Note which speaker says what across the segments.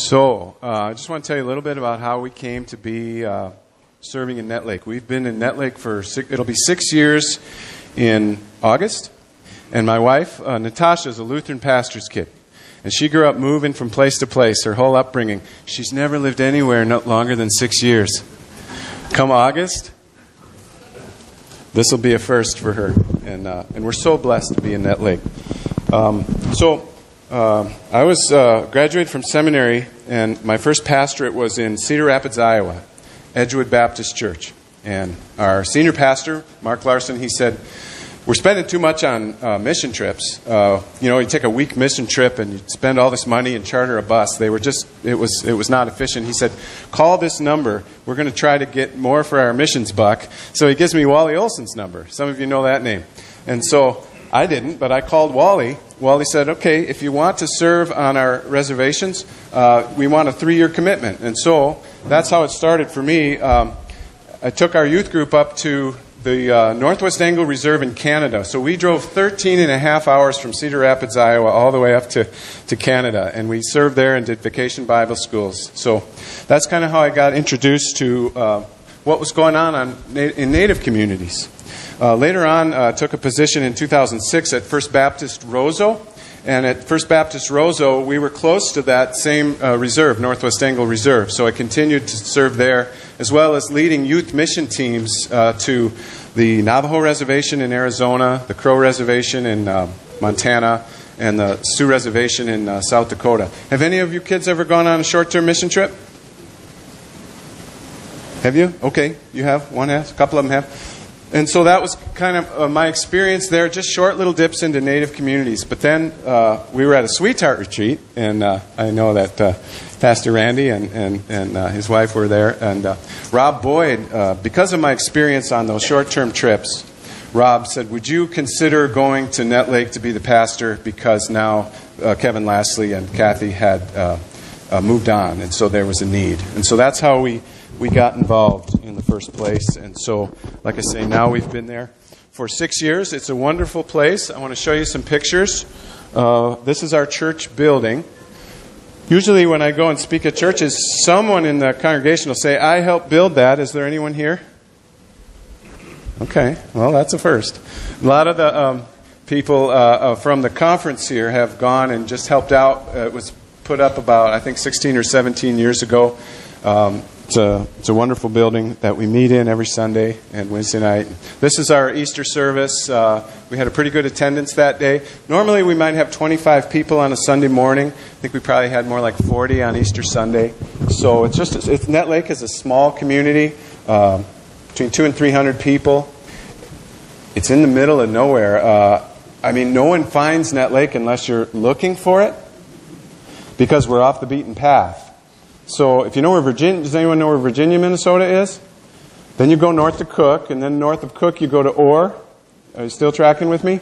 Speaker 1: So, uh, I just want to tell you a little bit about how we came to be uh, serving in Nett Lake. We've been in Nett Lake for six, it'll be six years in August, and my wife uh, Natasha is a Lutheran pastor's kid, and she grew up moving from place to place her whole upbringing. She's never lived anywhere no longer than six years. Come August, this will be a first for her, and uh, and we're so blessed to be in Nett Lake. Um, so uh, I was uh, graduated from seminary, and my first pastorate was in Cedar Rapids, Iowa, Edgewood Baptist Church. And our senior pastor, Mark Larson, he said, "We're spending too much on uh, mission trips. Uh, you know, you take a week mission trip and you spend all this money and charter a bus. They were just it was it was not efficient." He said, "Call this number. We're going to try to get more for our missions buck." So he gives me Wally Olson's number. Some of you know that name, and so I didn't, but I called Wally. Wally said, okay, if you want to serve on our reservations, uh, we want a three year commitment. And so that's how it started for me. Um, I took our youth group up to the uh, Northwest Angle Reserve in Canada. So we drove 13 and a half hours from Cedar Rapids, Iowa, all the way up to, to Canada. And we served there and did vacation Bible schools. So that's kind of how I got introduced to uh, what was going on, on in Native communities. Uh, later on, uh, took a position in 2006 at First Baptist Roseau. And at First Baptist Roseau, we were close to that same uh, reserve, Northwest Angle Reserve. So I continued to serve there, as well as leading youth mission teams uh, to the Navajo Reservation in Arizona, the Crow Reservation in uh, Montana, and the Sioux Reservation in uh, South Dakota. Have any of you kids ever gone on a short term mission trip? Have you? Okay, you have. One has. A couple of them have. And so that was kind of uh, my experience there, just short little dips into Native communities. But then uh, we were at a sweetheart retreat, and uh, I know that uh, Pastor Randy and, and, and uh, his wife were there. And uh, Rob Boyd, because of my experience on those short term trips, Rob said, Would you consider going to Nett Lake to be the pastor because now Kevin Lastly and Kathy had moved on, and so there was a need. And so that's how we we got involved in the first place. And so, like I say, now we've been there for six years. It's a wonderful place. I want to show you some pictures. Uh, this is our church building. Usually, when I go and speak at churches, someone in the congregation will say, I helped build that. Is there anyone here? Okay, well, that's a first. A lot of the um, people uh, uh, from the conference here have gone and just helped out. Uh, it was put up about, I think, 16 or 17 years ago. Um, it's a, it's a wonderful building that we meet in every Sunday and Wednesday night. This is our Easter service. Uh, we had a pretty good attendance that day. Normally, we might have 25 people on a Sunday morning. I think we probably had more like 40 on Easter Sunday. So it's just it's, Nett Lake is a small community, uh, between two and 300 people. It's in the middle of nowhere. Uh, I mean, no one finds Nett Lake unless you're looking for it, because we're off the beaten path. So if you know where Virginia, does anyone know where Virginia, Minnesota is? Then you go north to Cook, and then north of Cook you go to Orr. Are you still tracking with me?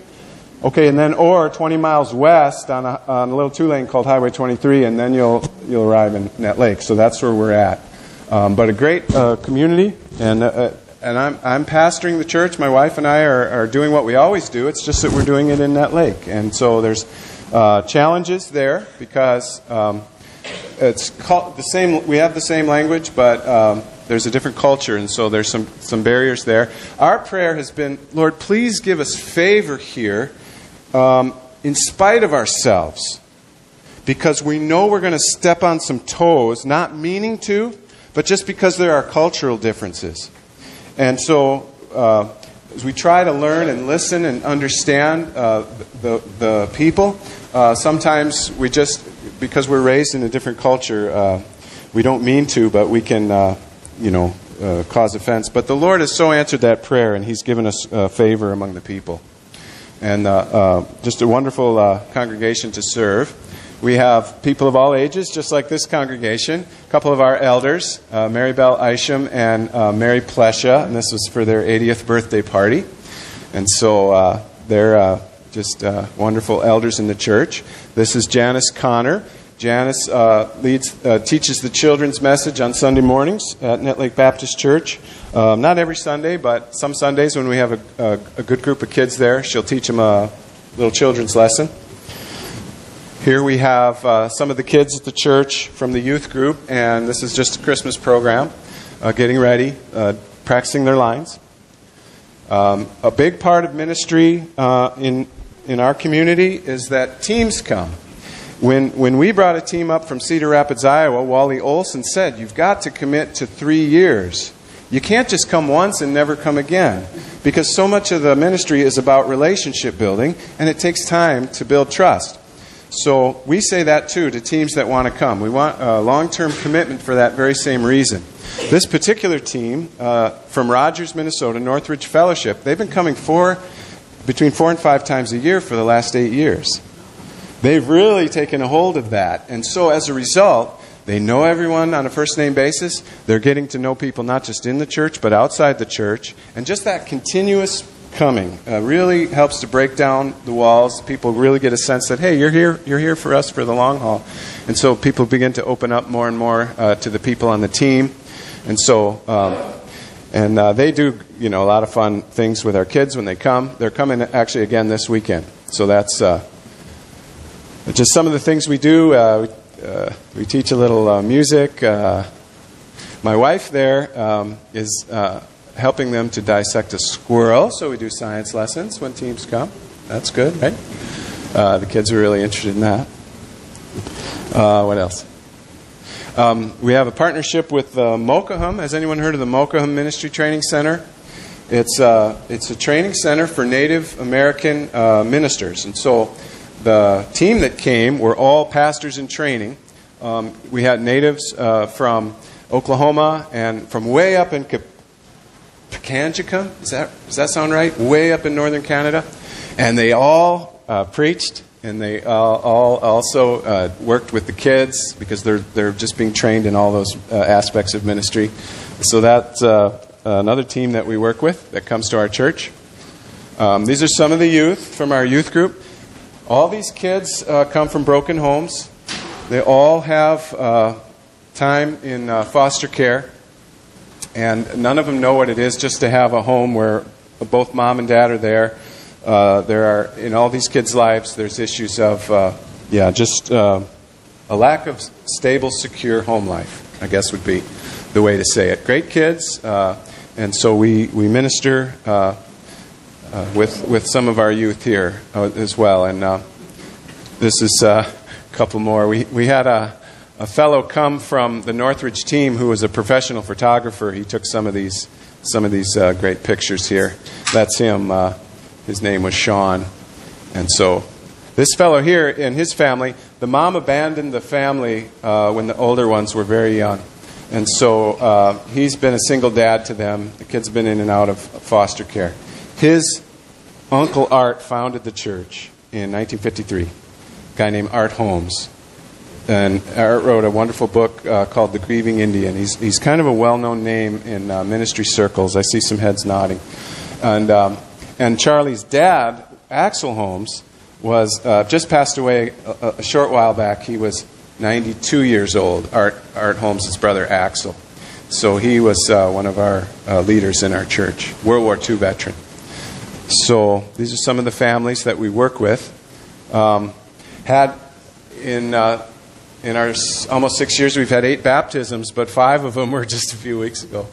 Speaker 1: Okay, and then Orr, 20 miles west on a, on a little two lane called Highway 23, and then you'll you'll arrive in Nett Lake. So that's where we're at. Um, but a great uh, community, and uh, uh, and I'm I'm pastoring the church. My wife and I are, are doing what we always do. It's just that we're doing it in Nett Lake, and so there's uh, challenges there because. Um, it's the same. We have the same language, but um, there's a different culture, and so there's some some barriers there. Our prayer has been, Lord, please give us favor here, um, in spite of ourselves, because we know we're going to step on some toes, not meaning to, but just because there are cultural differences, and so. Uh, as we try to learn and listen and understand uh, the, the people, uh, sometimes we just because we're raised in a different culture, uh, we don't mean to, but we can, uh, you know, uh, cause offense. But the Lord has so answered that prayer, and He's given us favor among the people. And uh, uh, just a wonderful uh, congregation to serve. We have people of all ages, just like this congregation. A couple of our elders, Mary Bell Isham and Mary Plesha, and this was for their 80th birthday party. And so they're just wonderful elders in the church. This is Janice Connor. Janice uh, leads, uh, teaches the children's message on Sunday mornings at Nett Lake Baptist Church. Um, not every Sunday, but some Sundays when we have a, a, a, good group of kids there, she'll teach them a little children's lesson. Here we have uh, some of the kids at the church from the youth group, and this is just a Christmas program, uh, getting ready, uh, practicing their lines. Um, a big part of ministry uh, in, in our community is that teams come. When, when we brought a team up from Cedar Rapids, Iowa, Wally Olson said, You've got to commit to three years. You can't just come once and never come again. Because so much of the ministry is about relationship building, and it takes time to build trust. So we say that too to teams that want to come. We want a long term commitment for that very same reason. This particular team uh, from Rogers, Minnesota, Northridge Fellowship, they've been coming four, between four and five times a year for the last eight years. They've really taken a hold of that. And so as a result, they know everyone on a first name basis. They're getting to know people not just in the church, but outside the church. And just that continuous coming uh, really helps to break down the walls. People really get a sense that, hey, you're here, you're here for us for the long haul. And so people begin to open up more and more uh, to the people on the team. And so, um, and uh, they do, you know, a lot of fun things with our kids when they come. They're coming actually again this weekend. So that's uh, just some of the things we do. Uh, uh, we teach a little uh, music. Uh, my wife there um, is uh, helping them to dissect a squirrel, so we do science lessons when teams come. That's good, right? Uh, the kids are really interested in that. what else? Um, we have a partnership with uh, Mokahum. Has anyone heard of the Mokahum Ministry Training Center? It's, uh, it's a training center for Native American uh, ministers. And so the team that came were all pastors in training. Um, we had natives uh, from Oklahoma and from way up in Pikangikum. Does that, does that sound right? Way up in northern Canada. And they all uh, preached and they all also uh, worked with the kids because they're, they're just being trained in all those uh, aspects of ministry. So that's uh, another team that we work with that comes to our church. Um, these are some of the youth from our youth group. All these kids uh, come from broken homes. They all have uh, time in foster care, and none of them know what it is just to have a home where both mom and dad are there uh, there are in all these kids' lives. There's issues of uh, yeah, just uh, a lack of stable, secure home life. I guess would be the way to say it. Great kids, uh, and so we we minister uh, with with some of our youth here as well. And this is a couple more. We we had a a fellow come from the Northridge team who was a professional photographer. He took some of these some of these uh, great pictures here. That's him. His name was Sean. And so this fellow here and his family, the mom abandoned the family uh, when the older ones were very young. And so uh, he's been a single dad to them. The kids been in and out of foster care. His uncle Art founded the church in 1953, a guy named Art Holmes. And Art wrote a wonderful book uh, called The Grieving Indian. He's, he's kind of a well known name in uh, ministry circles. I see some heads nodding. And um, and Charlie's dad, Axel Holmes, was uh, just passed away a, a, short while back. He was 92 years old. Art, Art Holmes' brother, Axel. So he was uh, one of our uh, leaders in our church, World War II veteran. So these are some of the families that we work with. Um, had in uh, in our almost six years, we've had eight baptisms, but five of them were just a few weeks ago.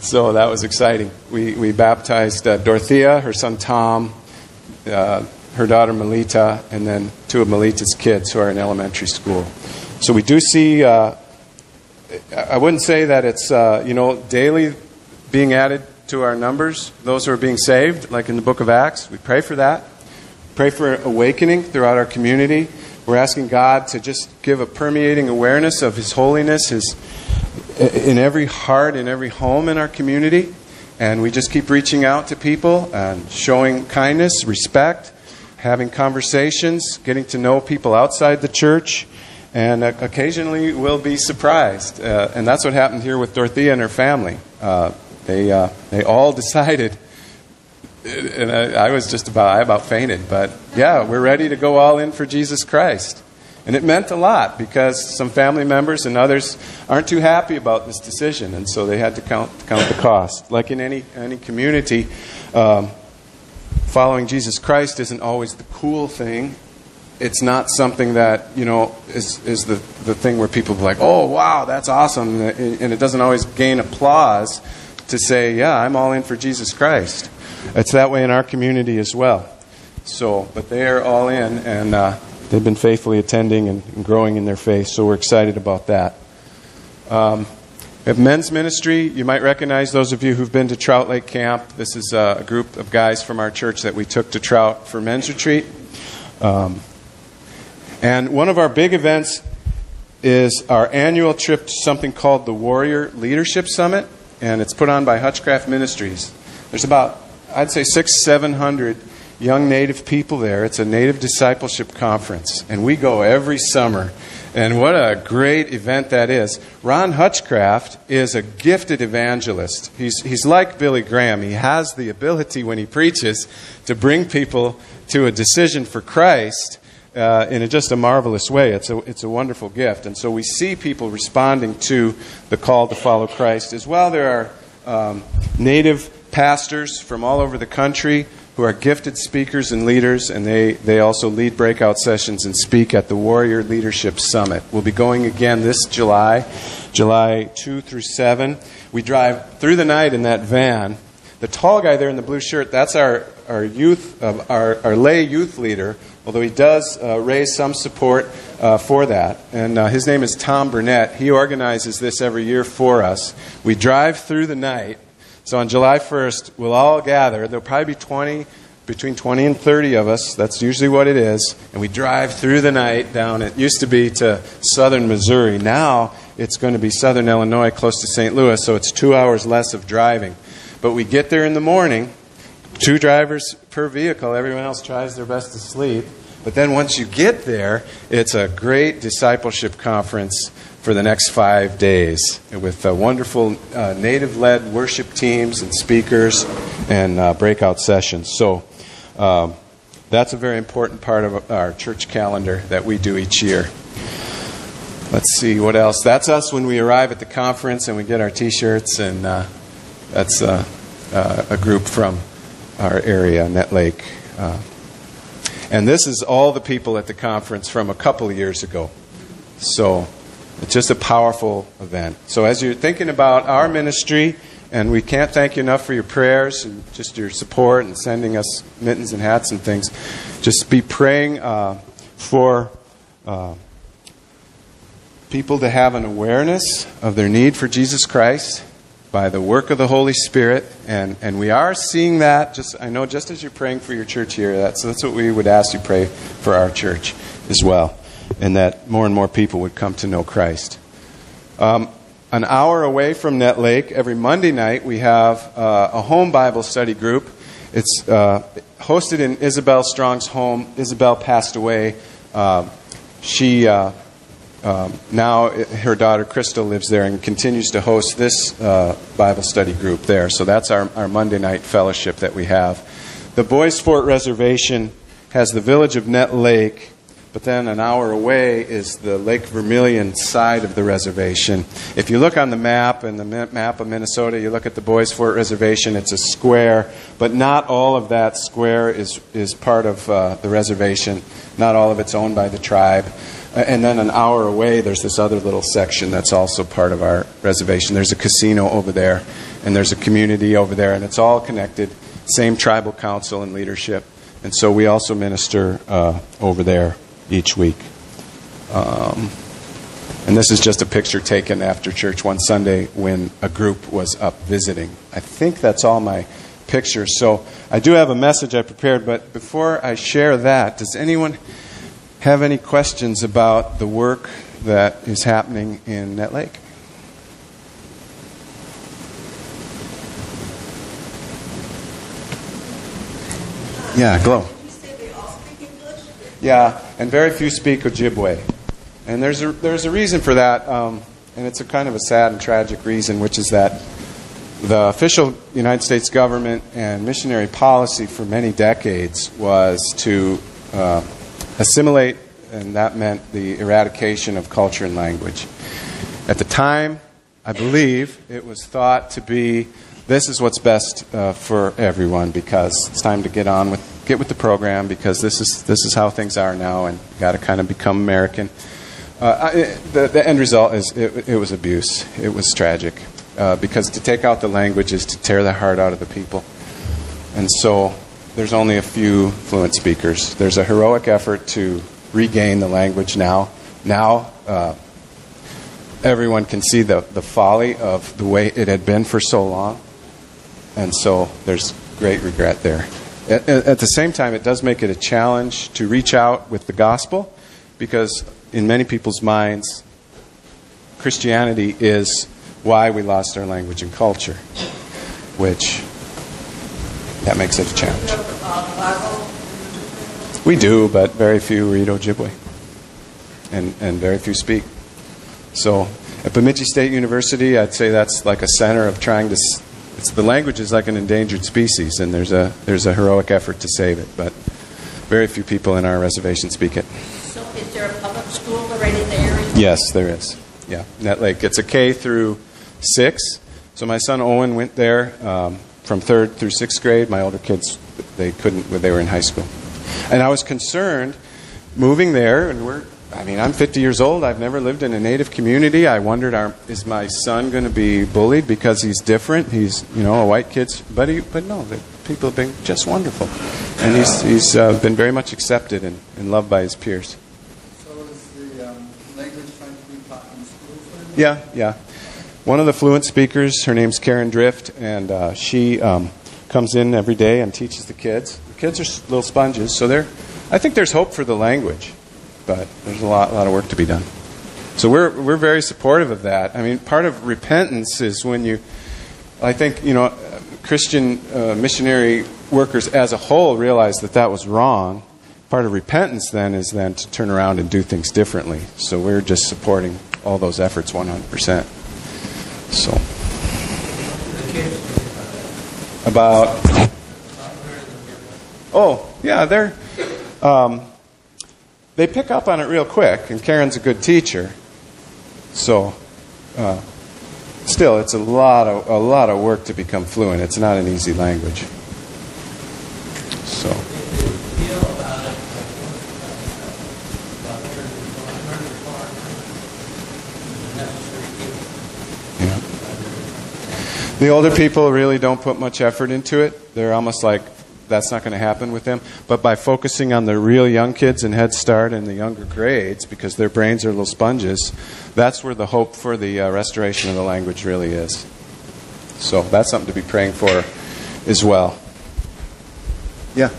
Speaker 1: So that was exciting. We, we baptized uh, Dorothea, her son Tom, uh, her daughter Melita, and then two of Melita's kids who are in elementary school. So we do see, uh, I wouldn't say that it's, uh, you know, daily being added to our numbers, those who are being saved, like in the book of Acts. We pray for that. Pray for awakening throughout our community. We're asking God to just give a permeating awareness of His holiness, His in every heart, in every home in our community. And we just keep reaching out to people and showing kindness, respect, having conversations, getting to know people outside the church. And occasionally we'll be surprised. Uh, and that's what happened here with Dorothea and her family. Uh, they, uh, they all decided, and I, I was just about, I about fainted, but yeah, we're ready to go all in for Jesus Christ. And it meant a lot because some family members and others aren't too happy about this decision, and so they had to count, count the cost. Like in any, any community, um, following Jesus Christ isn't always the cool thing, it's not something that you know is is the the thing where people are like, oh wow, that's awesome, and it doesn't always gain applause to say, yeah, I'm all in for Jesus Christ. It's that way in our community as well. So, but they are all in, and uh, they've been faithfully attending and, growing in their faith. So we're excited about that. Um, men's ministry. You might recognize those of you who've been to Trout Lake Camp. This is a group of guys from our church that we took to Trout for men's retreat. Um, and one of our big events is our annual trip to something called the Warrior Leadership Summit, and it's put on by Hutchcraft Ministries. There's about, I'd say, six, seven hundred young Native people there. It's a Native Discipleship Conference, and we go every summer. And what a great event that is. Ron Hutchcraft is a gifted evangelist. He's, he's like Billy Graham. He has the ability when he preaches to bring people to a decision for Christ uh, in a, just a marvelous way. It's a, it's a wonderful gift. And so we see people responding to the call to follow Christ. As well, there are um, native pastors from all over the country who are gifted speakers and leaders, and they, they also lead breakout sessions and speak at the Warrior Leadership Summit. We'll be going again this July, July 2 through 7. We drive through the night in that van. The tall guy there in the blue shirt, that's our, our youth, uh, our, our lay youth leader although he does uh, raise some support uh, for that. And uh, his name is Tom Burnett. He organizes this every year for us. We drive through the night. So on July 1st, we'll all gather. There'll probably be 20, between 20 and 30 of us. That's usually what it is. And we drive through the night down, it used to be to southern Missouri. Now it's going to be southern Illinois, close to St. Louis, so it's two hours less of driving. But we get there in the morning, two drivers per vehicle. Everyone else tries their best to sleep. But then once you get there, it's a great discipleship conference for the next five days with uh, wonderful uh, native led worship teams and speakers and uh, breakout sessions. So um, that's a very important part of our church calendar that we do each year. Let's see what else. That's us when we arrive at the conference and we get our t shirts, and uh, that's uh, uh, a group from our area, Nett Lake. And this is all the people at the conference from a couple of years ago. So it's just a powerful event. So as you're thinking about our ministry, and we can't thank you enough for your prayers and just your support and sending us mittens and hats and things. Just be praying uh, for uh, people to have an awareness of their need for Jesus Christ by the work of the Holy Spirit, and, and we are seeing that. Just I know, just as you're praying for your church here, that's that's what we would ask you pray for our church as well, and that more and more people would come to know Christ. Um, an hour away from Nett Lake, every Monday night we have uh, a home Bible study group. It's uh, hosted in Isabel Strong's home. Isabel passed away. Uh, she uh, um, now her daughter Crystal lives there and continues to host this uh, Bible study group there. So that's our, our Monday night fellowship that we have. The Bois Forte Reservation has the village of Nett Lake, but then an hour away is the Lake Vermilion side of the reservation. If you look on the map and the map of Minnesota, you look at the Bois Forte Reservation, it's a square, but not all of that square is, is part of uh, the reservation. Not all of it's owned by the tribe. And then an hour away, there's this other little section that's also part of our reservation. There's a casino over there, and there's a community over there, and it's all connected. Same tribal council and leadership. And so we also minister uh, over there each week. Um, and this is just a picture taken after church one Sunday when a group was up visiting. I think that's all my pictures. So I do have a message I prepared, but before I share that, does anyone have any questions about the work that is happening in Nett Lake? Yeah, Glow. Yeah, and very few speak Ojibwe. And there's a, there's a reason for that, um, and it's a kind of a sad and tragic reason, which is that the official United States government and missionary policy for many decades was to uh, assimilate, and that meant the eradication of culture and language. At the time, I believe it was thought to be this is what's best uh, for everyone because it's time to get on with get with the program because this is this is how things are now and you got to kind of become American. Uh, I, the, the end result is it, it was abuse. It was tragic uh, because to take out the language is to tear the heart out of the people, and so there's only a few fluent speakers. There's a heroic effort to regain the language now. Now uh, everyone can see the, the folly of the way it had been for so long. And so there's great regret there. At, at, the same time, it does make it a challenge to reach out with the gospel because, in many people's minds, Christianity is why we lost our language and culture, which that makes it a challenge. We do, but very few read Ojibwe, and, and very few speak. So at Bemidji State University, I'd say that's like a center of trying to. It's the language is like an endangered species, and there's a there's a heroic effort to save it, but very few people in our reservation speak it.
Speaker 2: So, is there a public school already there?
Speaker 1: Yes, there is. Yeah, Nett Lake. It's a K through six. So my son Owen went there um, from third through sixth grade. My older kids, they couldn't. They were in high school, and I was concerned moving there, and we're I mean, I'm 50 years old. I've never lived in a native community. I wondered, are, is my son going to be bullied because he's different? He's, you know, a white kid. But, he, but no, the people have been just wonderful. And he's, he's uh, been very much accepted and, and loved by his peers.
Speaker 3: So is the um, language trying to be taught in school?
Speaker 1: Yeah, yeah. One of the fluent speakers, her name's Karen Drift, and uh, she um, comes in every day and teaches the kids. The kids are little sponges, so they're, I think there's hope for the language but there's a lot, a lot of work to be done. So we're, we're very supportive of that. I mean, part of repentance is when you, I think, you know, Christian uh, missionary workers as a whole realize that that was wrong. Part of repentance then is then to turn around and do things differently. So we're just supporting all those efforts 100%. So, about, oh, yeah, they're, um, they pick up on it real quick, and Karen's a good teacher. So, uh, still, it's a lot of a lot of work to become fluent. It's not an easy language. So. The older people really don't put much effort into it. They're almost like that's not going to happen with them. But by focusing on the real young kids in Head Start and the younger grades, because their brains are little sponges, that's where the hope for the uh, restoration of the language really is. So that's something to be praying for as well. Yeah.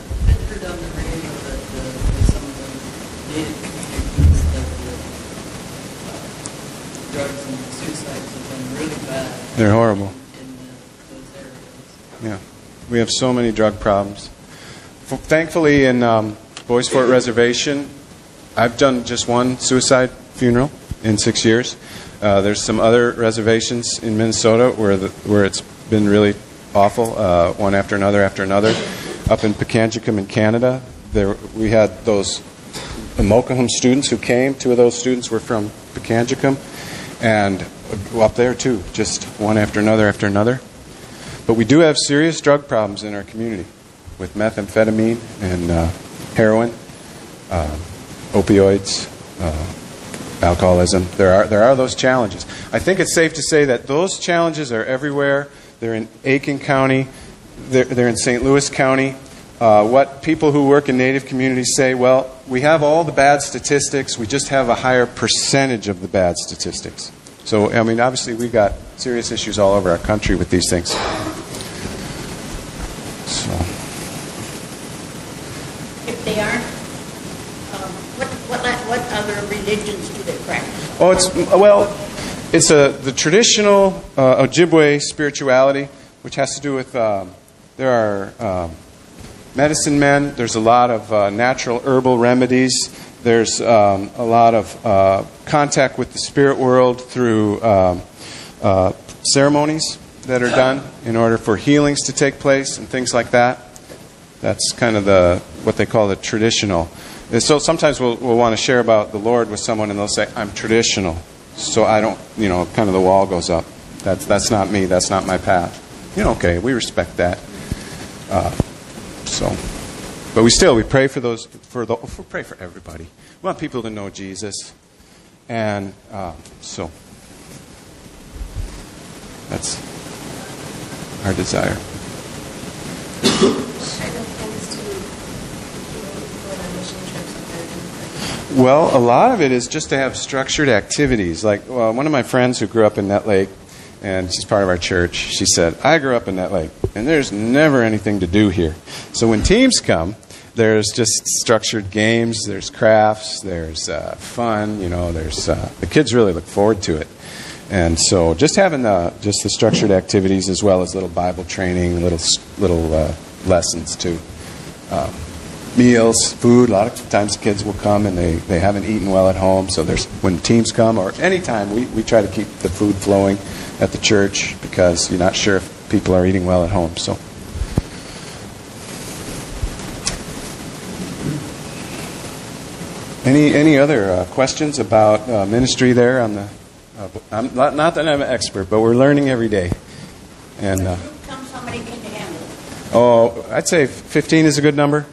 Speaker 1: They're horrible. Yeah. We have so many drug problems. Thankfully, in um, Bois Forte Reservation, I've done just one suicide funeral in six years. Uh, there's some other reservations in Minnesota where the, where it's been really awful, uh, one after another after another. Up in Pikangikum in Canada, there we had those Mokahum students who came. Two of those students were from Pikangikum, and up there too, just one after another after another. But we do have serious drug problems in our community with methamphetamine and uh, heroin, uh, opioids, uh, alcoholism. There are, there are those challenges. I think it's safe to say that those challenges are everywhere. They're in Aitkin County, they're, they're in St. Louis County. Uh, what people who work in native communities say, well, we have all the bad statistics, we just have a higher percentage of the bad statistics. So, I mean, obviously, we've got serious issues all over our country with these things. So.
Speaker 2: If they aren't, um, what, what, what other religions do they practice?
Speaker 1: Oh, it's, well, it's a, the traditional uh, Ojibwe spirituality, which has to do with, um, there are um, medicine men, there's a lot of uh, natural herbal remedies, there's um, a lot of uh, contact with the spirit world through um, uh, ceremonies that are done in order for healings to take place and things like that. That's kind of the what they call the traditional. And so sometimes we'll, we'll want to share about the Lord with someone, and they'll say, "I'm traditional," so I don't, you know, kind of the wall goes up. That's that's not me. That's not my path. you know, okay, we respect that. Uh, so, but we still we pray for those for the we pray for everybody. We want people to know Jesus, and uh, so that's our desire. Well, a lot of it is just to have structured activities. Like well, one of my friends who grew up in Nett Lake, and she's part of our church, she said, I grew up in Nett Lake, and there's never anything to do here. So when teams come, there's just structured games, there's crafts, there's uh, fun, you know, there's, uh, the kids really look forward to it. And so just having the, just the structured activities as well as little Bible training, little, little uh, lessons too. Um, meals, food. A lot of times kids will come and they, they haven't eaten well at home. So there's when teams come or anytime we, we try to keep the food flowing at the church because you're not sure if people are eating well at home. So any any other uh, questions about uh, ministry there on the uh, I'm not, not that I'm an expert, but we're learning every day. And uh,
Speaker 2: Come, somebody can handle it.
Speaker 1: oh, I'd say 15 is a good number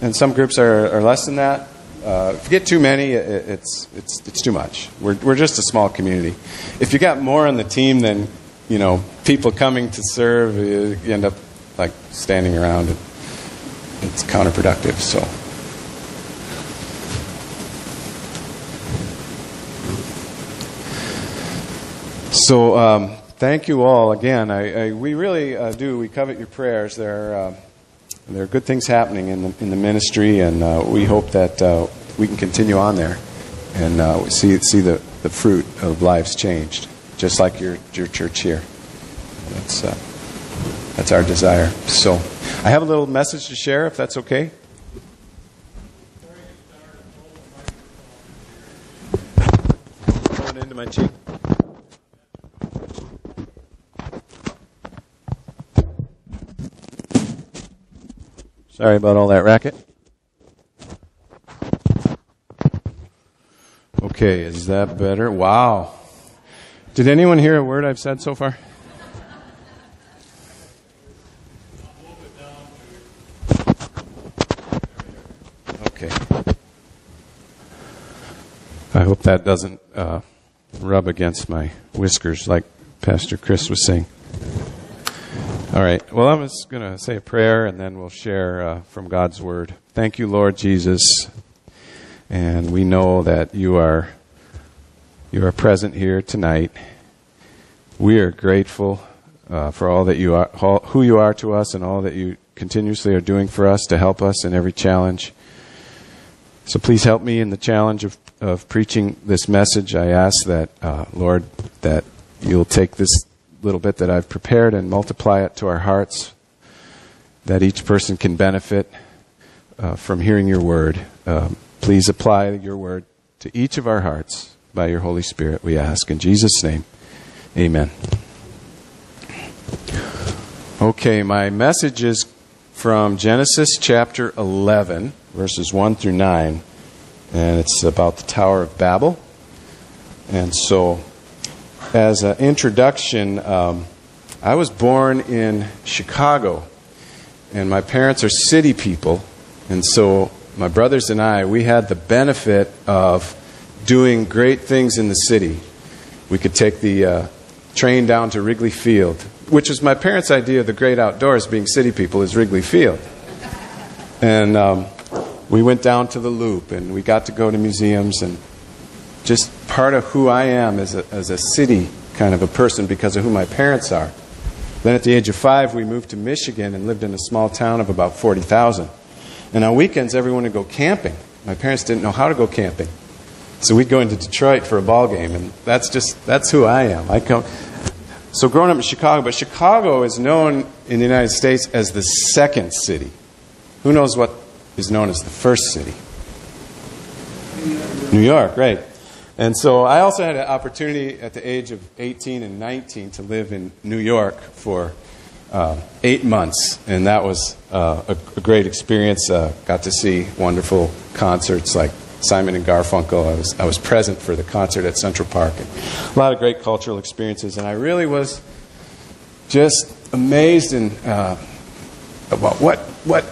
Speaker 1: and some groups are, are less than that. Uh, if you get too many, it, it's, it's, it's too much. We're, we're just a small community. If you got more on the team than you know people coming to serve, you, you end up like standing around. And it's counterproductive. So. So um, thank you all again. I, I, we really uh, do. We covet your prayers. There. Uh, there are good things happening in the, in the ministry, and uh, we hope that uh, we can continue on there and uh, see, see the, the fruit of lives changed, just like your, your church here. That's, uh, that's our desire. So I have a little message to share, if that's okay. Into my cheek. Sorry about all that racket. Okay, is that better? Wow. Did anyone hear a word I've said so far? Okay. I hope that doesn't uh, rub against my whiskers like Pastor Chris was saying. All right. Well, I'm just going to say a prayer and then we'll share uh, from God's Word. Thank you, Lord Jesus. And we know that you are you are present here tonight. We are grateful uh, for all that you are, who you are to us, and all that you continuously are doing for us to help us in every challenge. So please help me in the challenge of, of preaching this message. I ask that, uh, Lord, that you'll take this little bit that I've prepared and multiply it to our hearts, that each person can benefit uh, from hearing your word. Um, please apply your word to each of our hearts by your Holy Spirit, we ask. In Jesus' name, amen. Okay, my message is from Genesis chapter 11, verses 1 through 9, and it's about the Tower of Babel. And so as an introduction, um, I was born in Chicago, and my parents are city people, and so my brothers and I, we had the benefit of doing great things in the city. We could take the uh, train down to Wrigley Field, which was my parents' idea of the great outdoors, being city people, is Wrigley Field. And um, we went down to the Loop, and we got to go to museums and just part of who I am as a, as a city kind of a person because of who my parents are. Then at the age of five, we moved to Michigan and lived in a small town of about 40,000. And on weekends, everyone would go camping. My parents didn't know how to go camping. So we'd go into Detroit for a ball game, and that's just, that's who I am. I come, so growing up in Chicago, but Chicago is known in the United States as the second city. Who knows what is known as the first city? New York, right. And so I also had an opportunity at the age of 18 and 19 to live in New York for uh, eight months, and that was uh, a, a, great experience. Uh, got to see wonderful concerts like Simon and Garfunkel. I was I was present for the concert at Central Park, and a lot of great cultural experiences. And I really was just amazed uh, about what, what,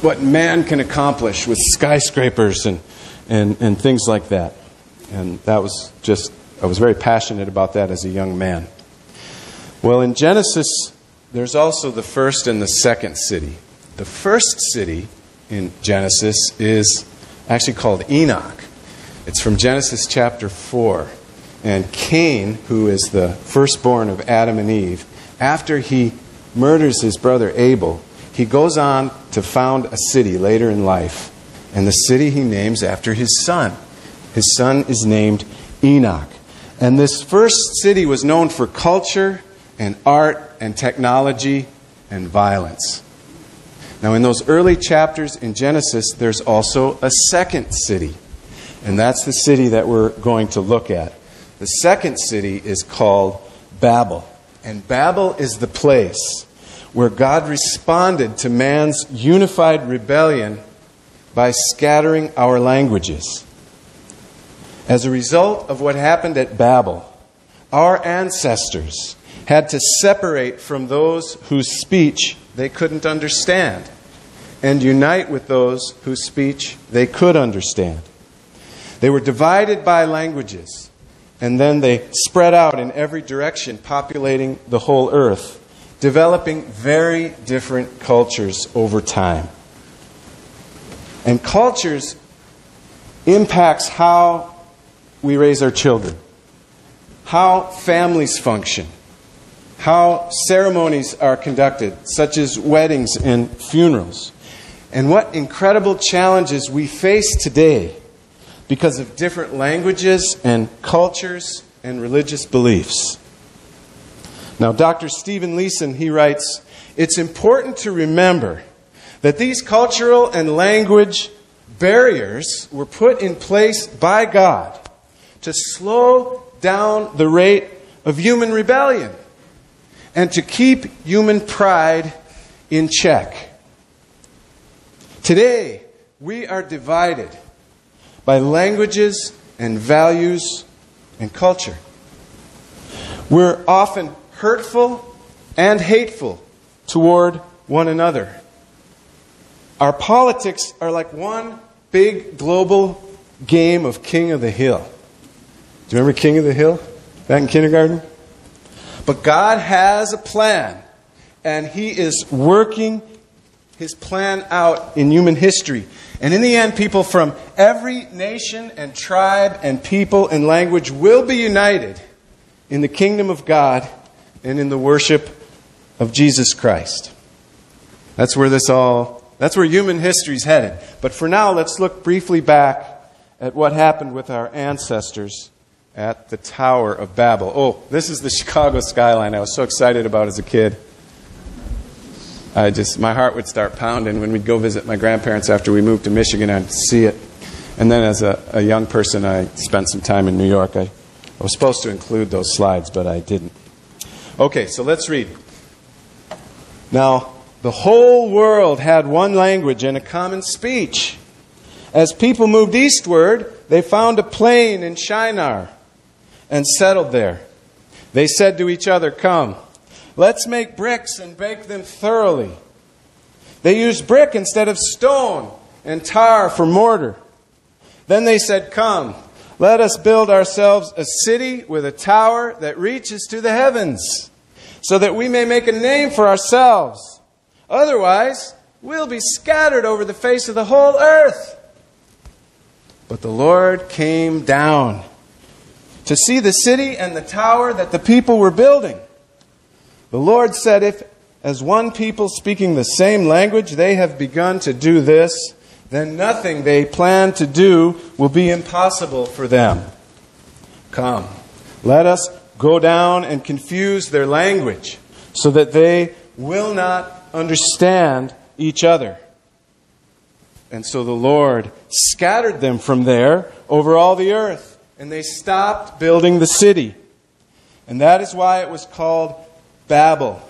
Speaker 1: what man can accomplish with skyscrapers and, and, and things like that. And that was just, I was very passionate about that as a young man. Well, in Genesis, there's also the first and the second city. The first city in Genesis is actually called Enoch. It's from Genesis chapter 4. And Cain, who is the firstborn of Adam and Eve, after he murders his brother Abel, he goes on to found a city later in life. And the city he names after his son. His son is named Enoch. And this first city was known for culture and art and technology and violence. Now, in those early chapters in Genesis, there's also a second city. And that's the city that we're going to look at. The second city is called Babel. And Babel is the place where God responded to man's unified rebellion by scattering our languages. As a result of what happened at Babel, our ancestors had to separate from those whose speech they couldn't understand and unite with those whose speech they could understand. They were divided by languages, and then they spread out in every direction, populating the whole earth, developing very different cultures over time. And cultures impacts how we raise our children, how families function, how ceremonies are conducted, such as weddings and funerals, and what incredible challenges we face today because of different languages and cultures and religious beliefs. Now, Dr. Stephen Leeson, he writes, it's important to remember that these cultural and language barriers were put in place by God to slow down the rate of human rebellion and to keep human pride in check. Today, we are divided by languages and values and culture. We're often hurtful and hateful toward one another. Our politics are like one big global game of King of the Hill. Do you remember King of the Hill back in kindergarten? But God has a plan, and He is working His plan out in human history. And in the end, people from every nation and tribe and people and language will be united in the kingdom of God and in the worship of Jesus Christ. That's where this all, that's where human history is headed. But for now, let's look briefly back at what happened with our ancestors at the Tower of Babel. Oh, this is the Chicago skyline I was so excited about as a kid. I just, my heart would start pounding when we'd go visit my grandparents after we moved to Michigan. I'd see it. And then as a, a young person, I spent some time in New York. I, I was supposed to include those slides, but I didn't. Okay, so let's read. Now, the whole world had one language and a common speech. As people moved eastward, they found a plain in Shinar and settled there. They said to each other, Come, let's make bricks and bake them thoroughly. They used brick instead of stone and tar for mortar. Then they said, Come, let us build ourselves a city with a tower that reaches to the heavens, so that we may make a name for ourselves. Otherwise, we'll be scattered over the face of the whole earth. But the Lord came down to see the city and the tower that the people were building. The Lord said, If, as one people speaking the same language, they have begun to do this, then nothing they plan to do will be impossible for them. Come, let us go down and confuse their language so that they will not understand each other. And so the Lord scattered them from there over all the earth, and they stopped building the city. And that is why it was called Babel,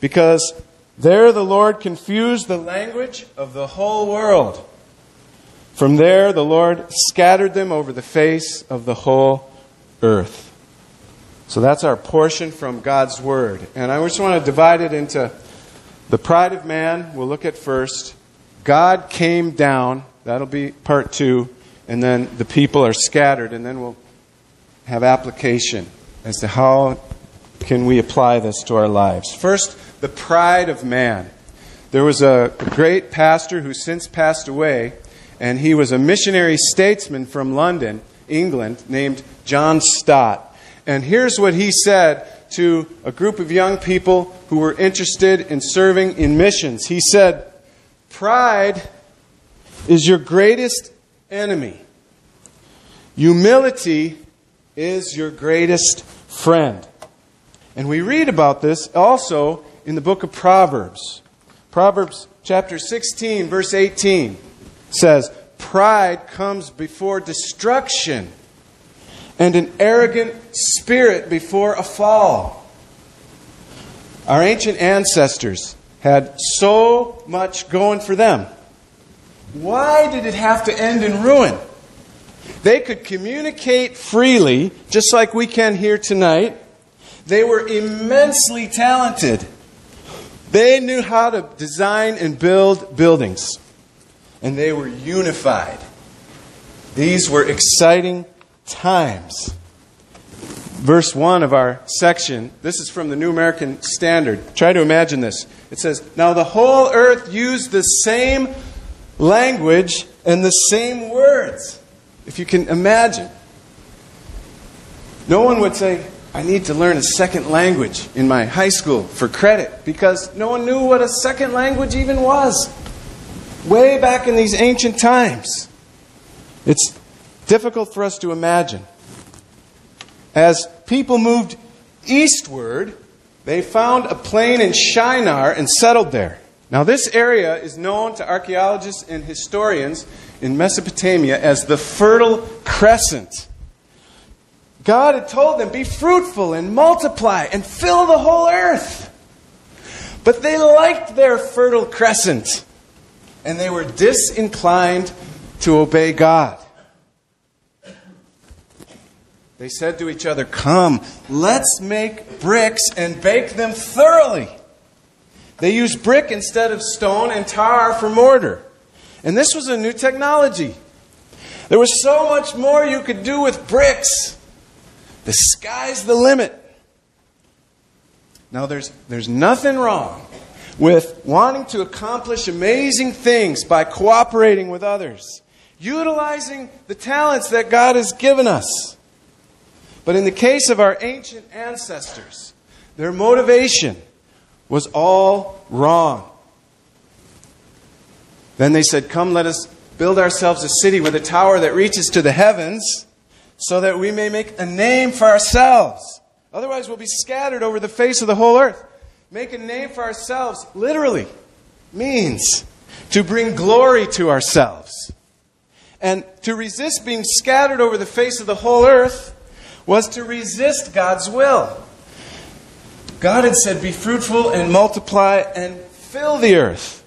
Speaker 1: because there the Lord confused the language of the whole world. From there, the Lord scattered them over the face of the whole earth. So that's our portion from God's Word. And I just want to divide it into the pride of man, we'll look at first. God came down, that'll be part two. And then the people are scattered, and then we'll have application as to how can we apply this to our lives. First, the pride of man. There was a great pastor who since passed away, and he was a missionary statesman from London, England, named John Stott. And here's what he said to a group of young people who were interested in serving in missions. He said, Pride is your greatest enemy, humility is your greatest friend. And we read about this also in the book of Proverbs. Proverbs chapter 16, verse 18 says, Pride comes before destruction, and an arrogant spirit before a fall. Our ancient ancestors had so much going for them. Why did it have to end in ruin? They could communicate freely, just like we can here tonight. They were immensely talented. They knew how to design and build buildings, and they were unified. These were exciting times. Verse 1 of our section, this is from the New American Standard. Try to imagine this. It says, Now the whole earth used the same language and the same words. If you can imagine. No one would say, I need to learn a second language in my high school for credit because no one knew what a second language even was. Way back in these ancient times. It's difficult for us to imagine. As people moved eastward, they found a plain in Shinar and settled there. Now, this area is known to archaeologists and historians in Mesopotamia as the Fertile Crescent. God had told them, Be fruitful and multiply and fill the whole earth. But they liked their Fertile Crescent, and they were disinclined to obey God. They said to each other, Come, let's make bricks and bake them thoroughly. They used brick instead of stone and tar for mortar. And this was a new technology. There was so much more you could do with bricks. The sky's the limit. Now, there's, there's nothing wrong with wanting to accomplish amazing things by cooperating with others, utilizing the talents that God has given us. But in the case of our ancient ancestors, their motivation was all wrong. Then they said, Come, let us build ourselves a city with a tower that reaches to the heavens, so that we may make a name for ourselves. Otherwise, we'll be scattered over the face of the whole earth. Make a name for ourselves, literally, means to bring glory to ourselves. And to resist being scattered over the face of the whole earth was to resist God's will. God had said, Be fruitful and multiply and fill the earth.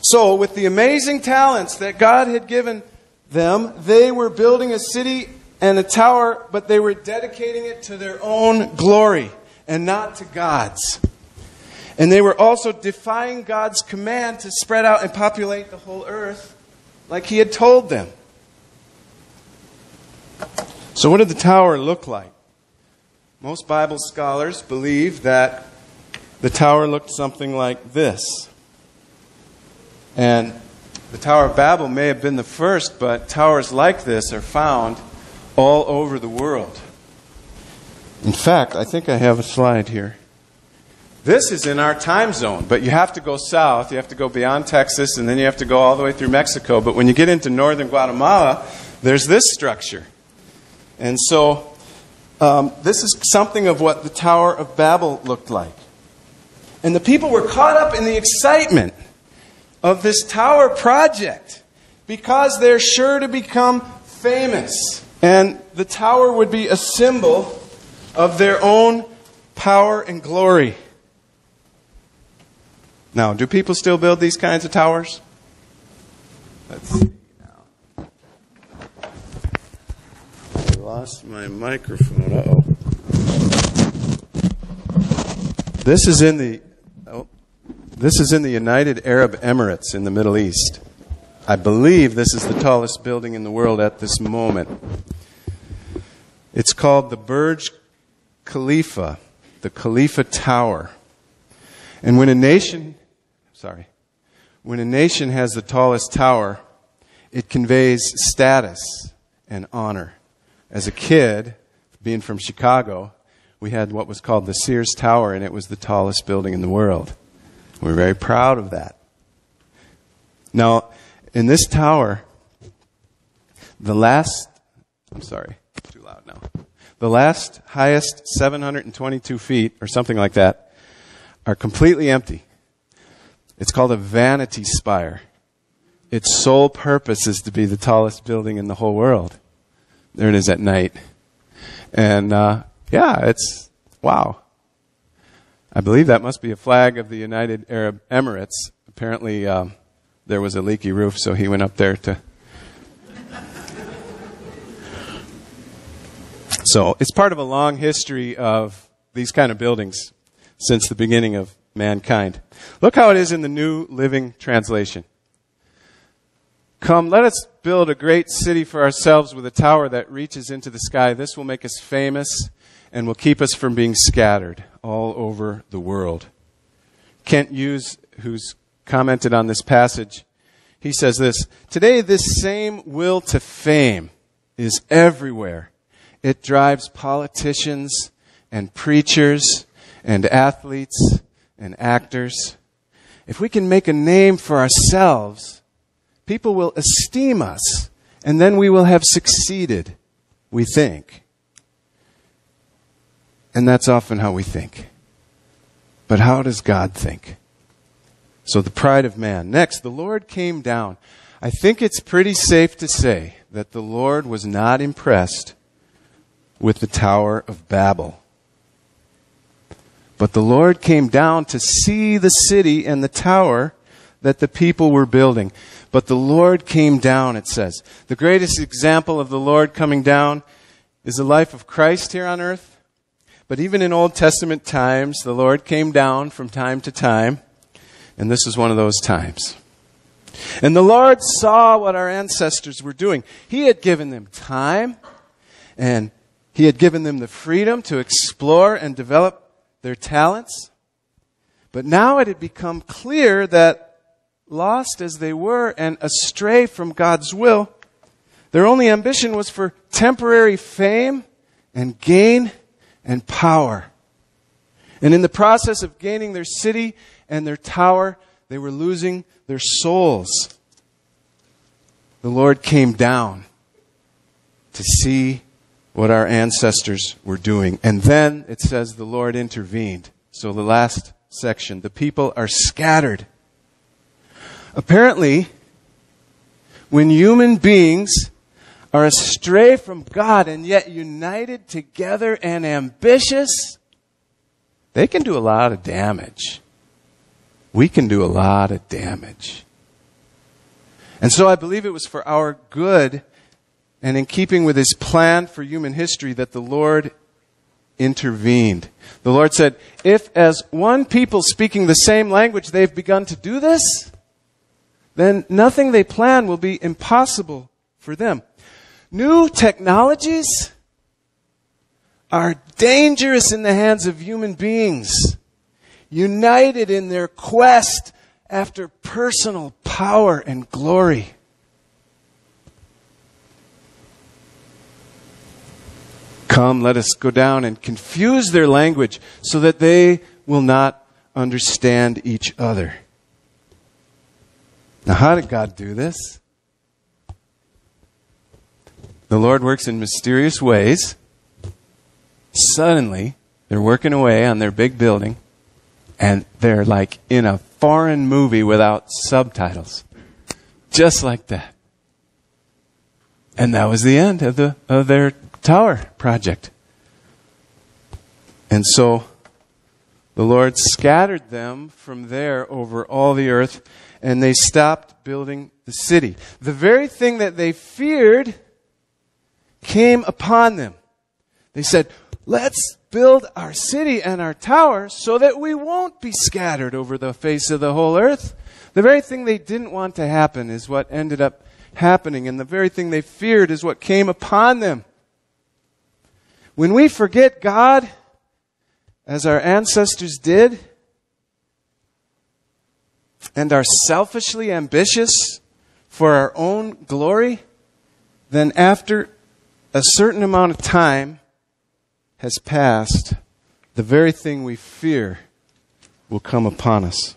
Speaker 1: So, with the amazing talents that God had given them, they were building a city and a tower, but they were dedicating it to their own glory and not to God's. And they were also defying God's command to spread out and populate the whole earth like He had told them. So, what did the tower look like? Most Bible scholars believe that the tower looked something like this. And the Tower of Babel may have been the first, but towers like this are found all over the world. In fact, I think I have a slide here. This is in our time zone, but you have to go south. You have to go beyond Texas, and then you have to go all the way through Mexico. But when you get into northern Guatemala, there's this structure. And so um, this is something of what the Tower of Babel looked like. And the people were caught up in the excitement of this tower project because they're sure to become famous. And the tower would be a symbol of their own power and glory. Now, do people still build these kinds of towers? Let's lost my microphone. oh This is in the oh, this is in the United Arab Emirates in the Middle East. I believe this is the tallest building in the world at this moment. It's called the Burj Khalifa, the Khalifa Tower. And when a nation, sorry, when a nation has the tallest tower, it conveys status and honor. As a kid, being from Chicago, we had what was called the Sears Tower, and it was the tallest building in the world. We're very proud of that. Now, in this tower, the last, I'm sorry, too loud now. The last highest 722 feet, or something like that, are completely empty. It's called a vanity spire. Its sole purpose is to be the tallest building in the whole world. There it is at night. And, uh, yeah, it's, wow. I believe that must be a flag of the United Arab Emirates. Apparently, um, there was a leaky roof, so he went up there to. So it's part of a long history of these kind of buildings since the beginning of mankind. Look how it is in the New Living Translation. Come, let us build a great city for ourselves with a tower that reaches into the sky. This will make us famous and will keep us from being scattered all over the world. Kent Hughes, who's commented on this passage, he says this Today, this same will to fame is everywhere. It drives politicians and preachers and athletes and actors. If we can make a name for ourselves, people will esteem us, and then we will have succeeded, we think. And that's often how we think. But how does God think? So the pride of man. Next, the Lord came down. I think it's pretty safe to say that the Lord was not impressed with the Tower of Babel. But the Lord came down to see the city and the tower that the people were building. But the Lord came down, it says. The greatest example of the Lord coming down is the life of Christ here on earth. But even in Old Testament times, the Lord came down from time to time. And this is one of those times. And the Lord saw what our ancestors were doing. He had given them time and He had given them the freedom to explore and develop their talents. But now it had become clear that, lost as they were and astray from God's will, their only ambition was for temporary fame and gain and power. And in the process of gaining their city and their tower, they were losing their souls. The Lord came down to see what our ancestors were doing. And then it says the Lord intervened. So the last section, the people are scattered. Apparently, when human beings are astray from God and yet united together and ambitious, they can do a lot of damage. We can do a lot of damage. And so I believe it was for our good and in keeping with his plan for human history that the Lord intervened. The Lord said, if as one people speaking the same language they've begun to do this, then nothing they plan will be impossible for them. New technologies are dangerous in the hands of human beings, united in their quest after personal power and glory. Come, let us go down and confuse their language so that they will not understand each other. Now, how did God do this? The Lord works in mysterious ways. Suddenly, they're working away on their big building, and they're like in a foreign movie without subtitles. Just like that. And that was the end of, the, of their tower project. And so the Lord scattered them from there over all the earth, and they stopped building the city. The very thing that they feared came upon them. They said, Let's build our city and our tower so that we won't be scattered over the face of the whole earth. The very thing they didn't want to happen is what ended up happening, and the very thing they feared is what came upon them. When we forget God, as our ancestors did, and are selfishly ambitious for our own glory, then after a certain amount of time has passed, the very thing we fear will come upon us.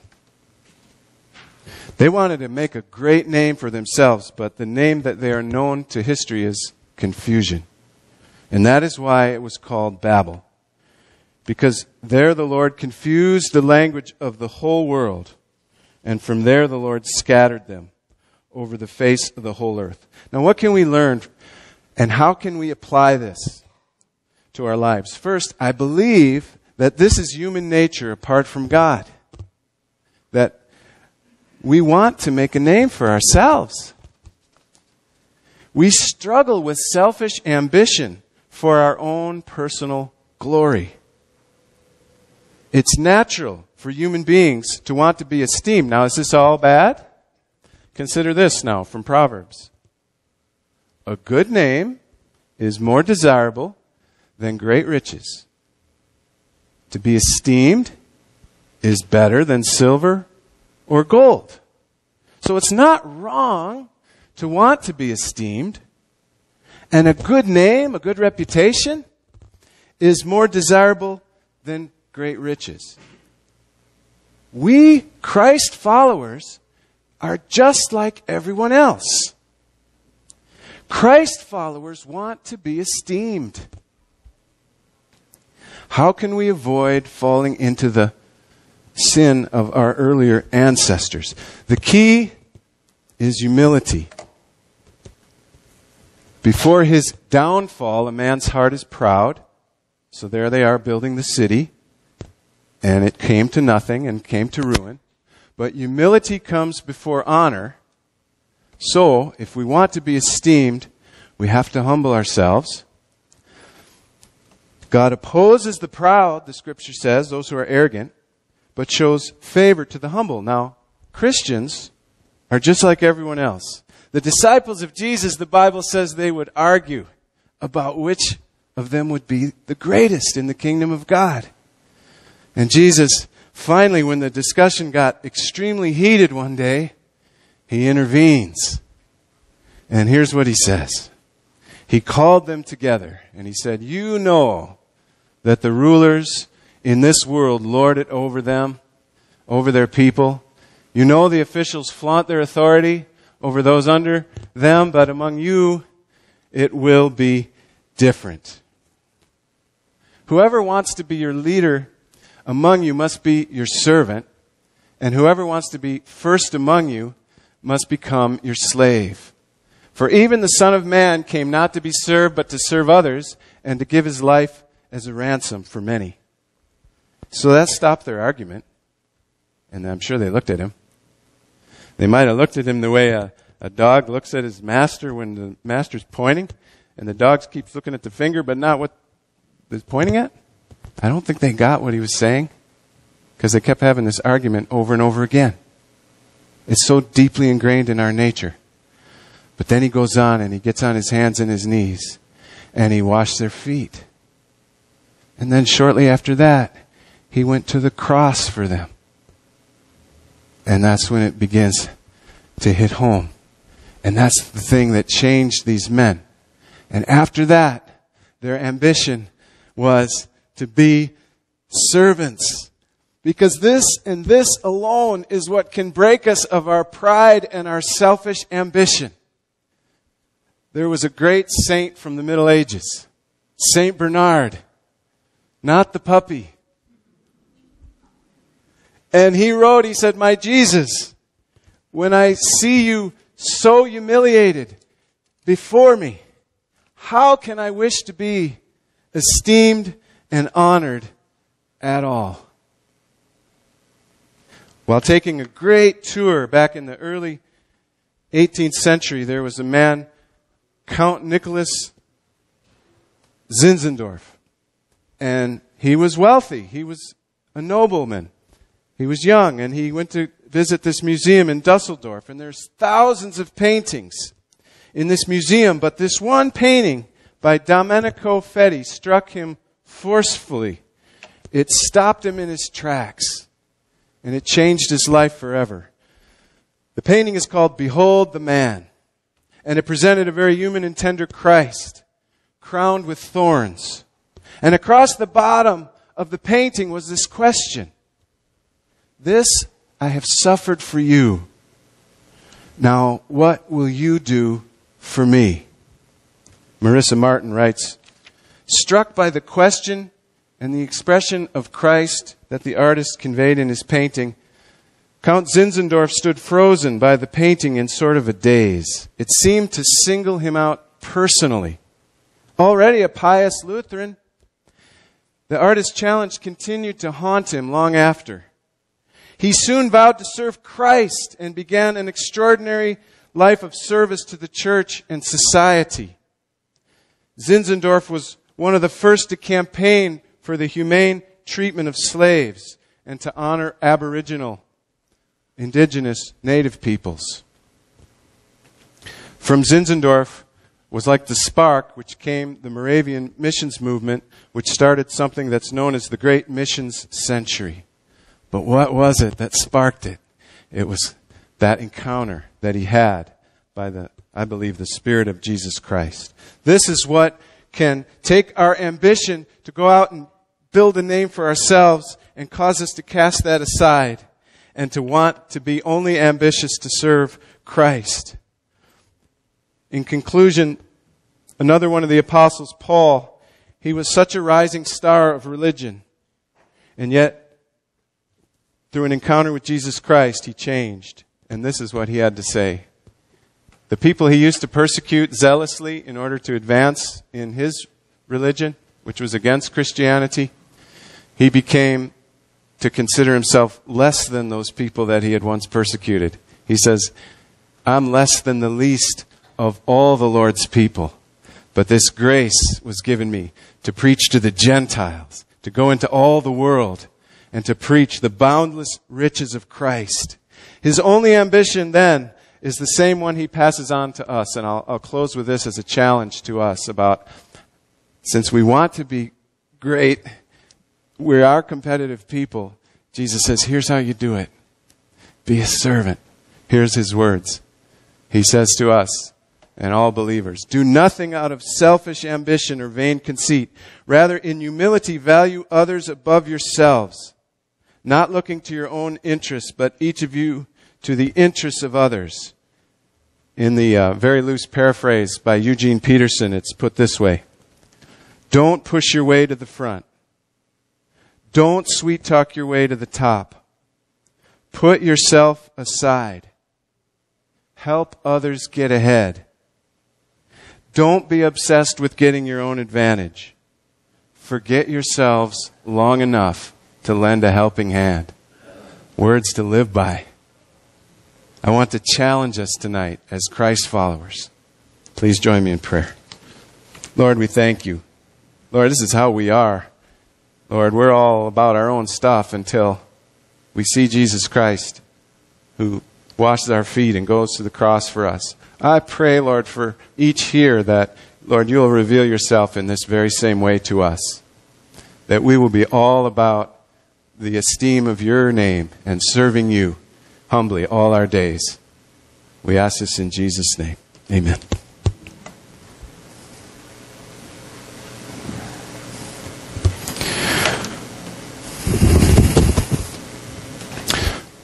Speaker 1: They wanted to make a great name for themselves, but the name that they are known to history is confusion. And that is why it was called Babel. Because there the Lord confused the language of the whole world, and from there the Lord scattered them over the face of the whole earth. Now, what can we learn, and how can we apply this to our lives? First, I believe that this is human nature apart from God. That we want to make a name for ourselves. We struggle with selfish ambition for our own personal glory. It's natural for human beings to want to be esteemed. Now, is this all bad? Consider this now from Proverbs. A good name is more desirable than great riches. To be esteemed is better than silver or gold. So it's not wrong to want to be esteemed. And a good name, a good reputation, is more desirable than great riches. We, Christ followers, are just like everyone else. Christ followers want to be esteemed. How can we avoid falling into the sin of our earlier ancestors. The key is humility. Before his downfall, a man's heart is proud. So there they are building the city. And it came to nothing and came to ruin. But humility comes before honor. So, if we want to be esteemed, we have to humble ourselves. God opposes the proud, the scripture says, those who are arrogant but shows favor to the humble. Now, Christians are just like everyone else. The disciples of Jesus, the Bible says they would argue about which of them would be the greatest in the kingdom of God. And Jesus, finally, when the discussion got extremely heated one day, he intervenes. And here's what he says. He called them together and he said, You know that the rulers in this world lord it over them, over their people. You know the officials flaunt their authority over those under them, but among you it will be different. Whoever wants to be your leader among you must be your servant, and whoever wants to be first among you must become your slave. For even the Son of Man came not to be served, but to serve others, and to give his life as a ransom for many. So that stopped their argument. And I'm sure they looked at him. They might have looked at him the way a, a dog looks at his master when the master's pointing, and the dog keeps looking at the finger, but not what pointing at. I don't think they got what he was saying because they kept having this argument over and over again. It's so deeply ingrained in our nature. But then he goes on and he gets on his hands and his knees and he washed their feet. And then shortly after that, he went to the cross for them. And that's when it begins to hit home. And that's the thing that changed these men. And after that, their ambition was to be servants. Because this and this alone is what can break us of our pride and our selfish ambition. There was a great saint from the Middle Ages, Saint Bernard, not the puppy, and he wrote, he said, My Jesus, when I see you so humiliated before me, how can I wish to be esteemed and honored at all? While taking a great tour back in the early 18th century, there was a man, Count Nicholas Zinzendorf. and he was wealthy. He was a nobleman. He was young, and he went to visit this museum in Dusseldorf, and there's thousands of paintings in this museum, but this one painting by Domenico Feti struck him forcefully. It stopped him in his tracks, and it changed his life forever. The painting is called Behold the Man, and it presented a very human and tender Christ, crowned with thorns. And across the bottom of the painting was this question This I have suffered for you. Now, what will you do for me? Marissa Martin writes Struck by the question and the expression of Christ that the artist conveyed in his painting, Count Zinzendorf stood frozen by the painting in sort of a daze. It seemed to single him out personally. Already a pious Lutheran, the artist's challenge continued to haunt him long after. He soon vowed to serve Christ and began an extraordinary life of service to the church and society. Zinzendorf was one of the first to campaign for the humane treatment of slaves and to honor Aboriginal, indigenous, native peoples. From Zinzendorf was like the spark which came the Moravian missions movement, which started something that's known as the Great Missions Century. But what was it that sparked it? It was that encounter that he had by the, I believe, the Spirit of Jesus Christ. This is what can take our ambition to go out and build a name for ourselves and cause us to cast that aside and to want to be only ambitious to serve Christ. In conclusion, another one of the apostles, Paul, he was such a rising star of religion. And yet, through an encounter with Jesus Christ, he changed. And this is what he had to say. The people he used to persecute zealously in order to advance in his religion, which was against Christianity, he became to consider himself less than those people that he had once persecuted. He says, I'm less than the least of all the Lord's people. But this grace was given me to preach to the Gentiles, to go into all the world, and to preach the boundless riches of Christ. His only ambition then is the same one he passes on to us. And I'll, I'll close with this as a challenge to us about since we want to be great, we are competitive people. Jesus says, here's how you do it. Be a servant. Here's his words. He says to us and all believers, do nothing out of selfish ambition or vain conceit. Rather, in humility, value others above yourselves, not looking to your own interests, but each of you to the interests of others. In the uh, very loose paraphrase by Eugene Peterson, it's put this way Don't push your way to the front. Don't sweet talk your way to the top. Put yourself aside. Help others get ahead. Don't be obsessed with getting your own advantage. Forget yourselves long enough to lend a helping hand. Words to live by. I want to challenge us tonight as Christ followers. Please join me in prayer. Lord, we thank you. Lord, this is how we are. Lord, we're all about our own stuff until we see Jesus Christ who washes our feet and goes to the cross for us. I pray, Lord, for each here that, Lord, you will reveal yourself in this very same way to us. That we will be all about the esteem of your name and serving you humbly all our days. We ask this in Jesus' name. Amen.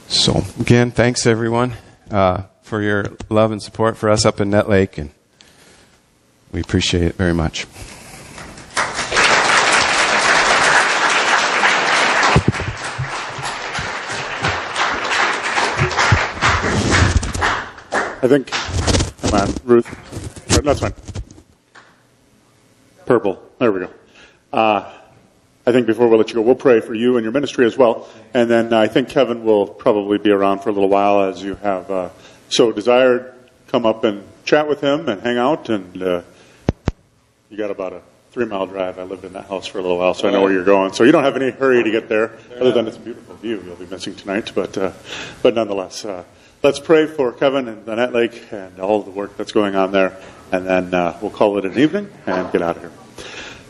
Speaker 1: So, again, thanks everyone uh, for your love and support for us up in Nett Lake, and we appreciate it very much.
Speaker 4: I think, come on, Ruth. That's fine. Purple. There we go. Uh, I think before we let you go, we'll pray for you and your ministry as well. And then I think Kevin will probably be around for a little while as you have uh, so desired. Come up and chat with him and hang out. And uh, you got about a three mile drive. I lived in that house for a little while, so I know where you're going. So you don't have any hurry to get there, other than it's a beautiful view you'll be missing tonight. But, uh, but nonetheless, uh, let's pray for Kevin and Annette Lake and all the work that's going on there, and then uh, we'll call it an evening and get out of here.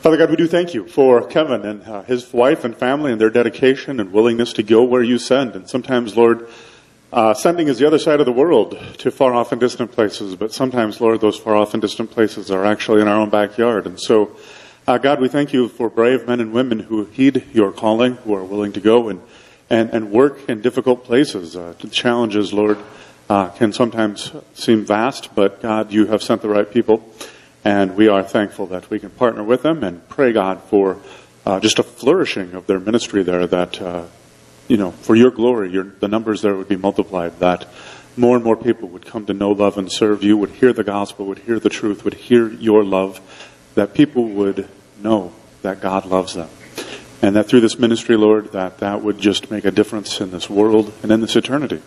Speaker 4: Father God, we do thank you for Kevin and uh, his wife and family and their dedication and willingness to go where you send. And sometimes, Lord, uh, sending is the other side of the world to far off and distant places, but sometimes, Lord, those far off and distant places are actually in our own backyard. And so, uh, God, we thank you for brave men and women who heed your calling, who are willing to go and, and, and work in difficult places. Uh, the challenges, Lord, uh, can sometimes seem vast, but God, you have sent the right people, and we are thankful that we can partner with them and pray, God, for uh, just a flourishing of their ministry there that uh, you know, for your glory, your, the numbers there would be multiplied, that more and more people would come to know, love, and serve you, would hear the gospel, would hear the truth, would hear your love, that people would know that God loves them. And that through this ministry, Lord, that that would just make a difference in this world and in this eternity.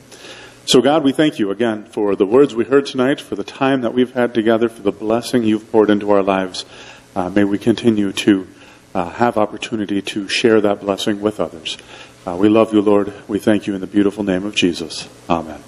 Speaker 4: So, God, we thank you again for the words we heard tonight, for the time that we've had together, for the blessing you've poured into our lives. Uh, may we continue to uh, have opportunity to share that blessing with others. Uh, we love you, Lord. We thank you in the beautiful name of Jesus. Amen.